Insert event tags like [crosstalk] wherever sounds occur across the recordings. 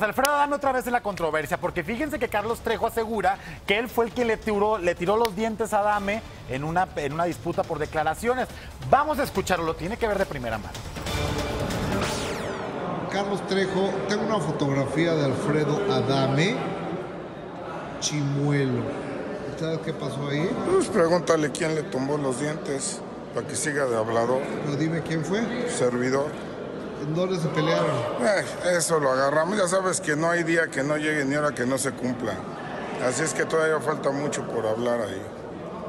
Alfredo Adame otra vez en la controversia, porque fíjense que Carlos Trejo asegura que él fue el que le tiró, le tiró los dientes a Adame en una, en una disputa por declaraciones. Vamos a escucharlo, lo tiene que ver de primera mano. Carlos Trejo, tengo una fotografía de Alfredo Adame Chimuelo. ¿Sabes qué pasó ahí? Pues pregúntale quién le tumbó los dientes para que siga de hablador, Pero dime quién fue. servidor. ¿En dónde se pelearon? Eh, eso lo agarramos. Ya sabes que no hay día que no llegue ni hora que no se cumpla. Así es que todavía falta mucho por hablar ahí.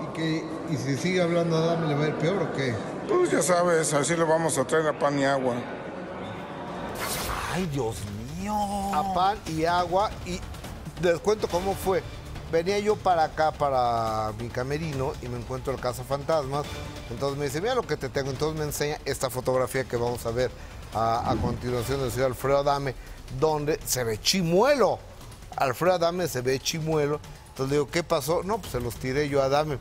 ¿Y, que, y si sigue hablando Adame, ¿le va a ir peor o qué? Pues ya sabes, así le vamos a traer a pan y agua. Ay, Dios mío. a pan y agua y les cuento cómo fue. Venía yo para acá, para mi camerino, y me encuentro el Casa Fantasmas. Entonces me dice, mira lo que te tengo. Entonces me enseña esta fotografía que vamos a ver a, a continuación del señor Alfredo Adame, donde se ve chimuelo. Alfredo Adame se ve chimuelo. Entonces le digo, ¿qué pasó? No, pues se los tiré yo a Adame.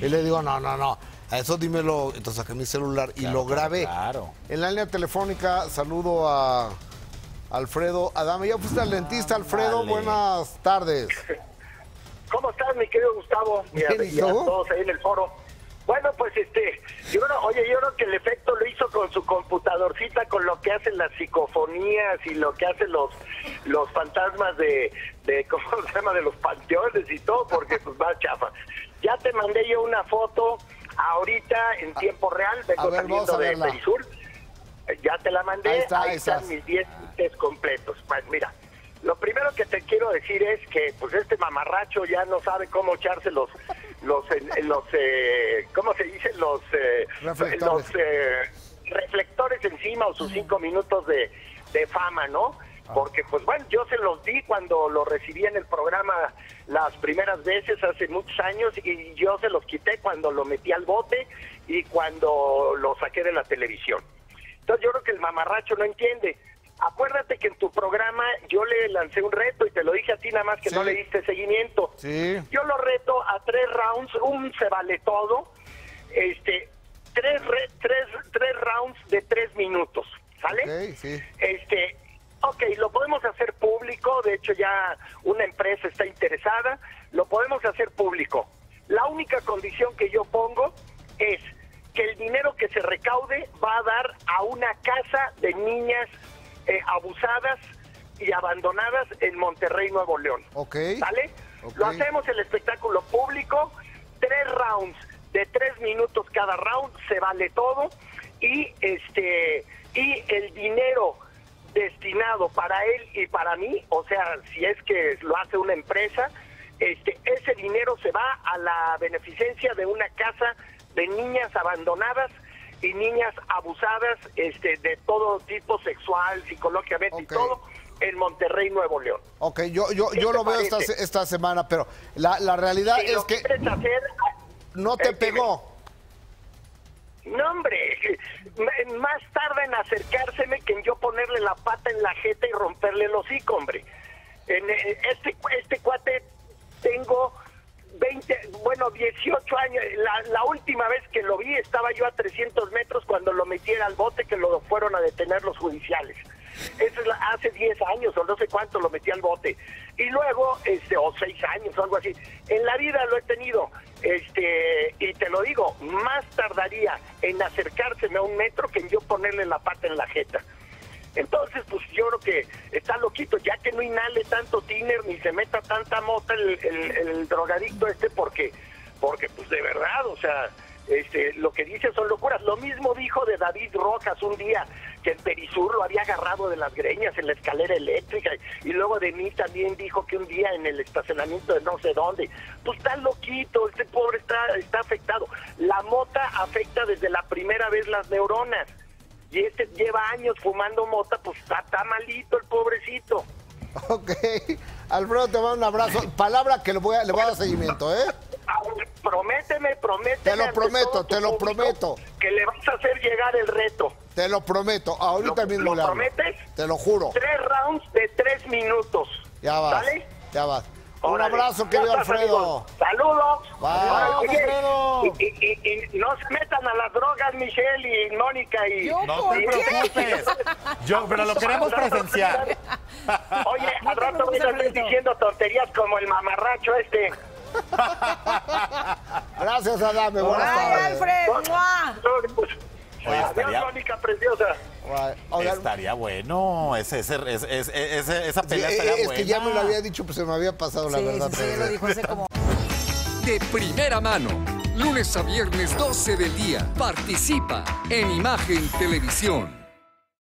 Y le digo, no, no, no, a eso dímelo. Entonces saqué mi celular y Claro, lo grabé. claro. En la línea telefónica saludo a Alfredo Adame. Ya fuiste al dentista, Alfredo. Buenas tardes. [laughs] ¿Cómo estás, mi querido Gustavo? Y a, ¿y a todos ahí en el foro. Bueno, pues este, yo creo, oye, yo creo que el efecto lo hizo con su computadorcita, con lo que hacen las psicofonías y lo que hacen los los fantasmas de, de [laughs] ¿cómo se llama? De los panteones y todo, porque pues va chafa. Ya te mandé yo una foto ahorita en tiempo real, vengo ver, saliendo de. Perisur. Ya te la mandé, Ahí está, ahí están mis 10 test completos. Pues mira, lo primero que te quiero decir es que pues este mamarracho ya no sabe cómo echarse los los eh, ¿cómo se dice? los eh, Reflectores. los eh, reflectores encima o sus cinco minutos de, de fama, ¿no? Porque pues bueno, yo se los di cuando lo recibí en el programa las primeras veces hace muchos años y yo se los quité cuando lo metí al bote y cuando lo saqué de la televisión. Entonces yo creo que el mamarracho no entiende. Acuérdate que en tu programa yo le lancé un reto y te lo dije a ti nada más que Sí. no le diste seguimiento. Sí. Yo lo reto a tres rounds, un se vale todo, este, tres, re- tres, tres rounds de tres minutos, ¿sale? Ok, sí. Este, ok, lo podemos hacer público, de hecho ya una empresa está interesada, lo podemos hacer público. La única condición que yo pongo es que el dinero que se recaude va a dar a una casa de niñas eh, abusadas y abandonadas en Monterrey, Nuevo León. Ok. ¿Sale? Ok. Lo hacemos el espectáculo público, tres rounds de tres minutos cada round, se vale todo y este y el dinero destinado para él y para mí, o sea, si es que lo hace una empresa, este ese dinero se va a la beneficencia de una casa de niñas abandonadas y niñas abusadas este de todo tipo sexual, psicológicamente y todo en Monterrey, Nuevo León. Ok, yo, yo, ¿Qué yo lo veo esta, esta semana, pero la, la realidad Si es que hacer, no te pegó. No, hombre, [laughs] más tarda en acercárseme que en yo ponerle la pata en la jeta y romperle el hocico, hombre. En, eh, este, este cuate tengo 20, bueno, 18 años. La, última vez que lo vi estaba yo a 300 metros cuando lo metiera al bote que lo fueron a detener los judiciales. Eso es la- hace 10 años o no sé cuánto lo metí al bote. Y luego, este, o 6 años o algo así. En la vida lo he tenido, este, y te lo digo, más tardaría en acercárseme a un metro que en yo ponerle la pata en la jeta. Entonces, pues yo creo que está loquito, ya que no inhale tanto tiner ni se meta tanta mota el drogadicto este, porque, porque pues de verdad, o sea, este, lo que dice son locuras. Lo mismo dijo de David Rojas un día, que en Perisur lo había agarrado de las greñas en la escalera eléctrica, y luego de mí también dijo que un día en el estacionamiento de no sé dónde. Pues está loquito, este pobre está, está afectado. La mota afecta desde la primera vez las neuronas y este lleva años fumando mota, pues está malito el pobrecito. [laughs] Ok. Alfredo, te mando un abrazo. Palabra que le voy a, le voy a dar seguimiento, ¿eh? Prométeme, prométeme. Te lo prometo, te lo prometo. Que le vas a hacer llegar el reto. Te lo prometo. Ahorita ¿Lo- mismo lo le hablo. prometes? Te lo juro. Tres rounds de tres minutos. Ya vas. ¿Sale? Ya vas. Órale. abrazo, querido estás, Alfredo. Saludos. Bye. Oye, Alfredo. Y, y- y- y no se metan a las drogas, Michelle y Mónica. Y, Yo, No ¿por te y- qué? preocupes. Yo, pero lo queremos presenciar. Oye, No al rato voy a diciendo tonterías como el mamarracho este. [laughs] Gracias, Adame. Buenas Ay, tardes. Alfred. ¡mua! Pues, Oye, Adiós, estaría- Mónica preciosa. Estaría bueno. Ese, ese, ese- ese- ese- esa pelea estaría es buena. que ya me lo había dicho, pues se me había pasado la Sí, verdad. sí, lo dijo hace como... De primera mano, lunes a viernes 12 del día. Participa en Imagen Televisión.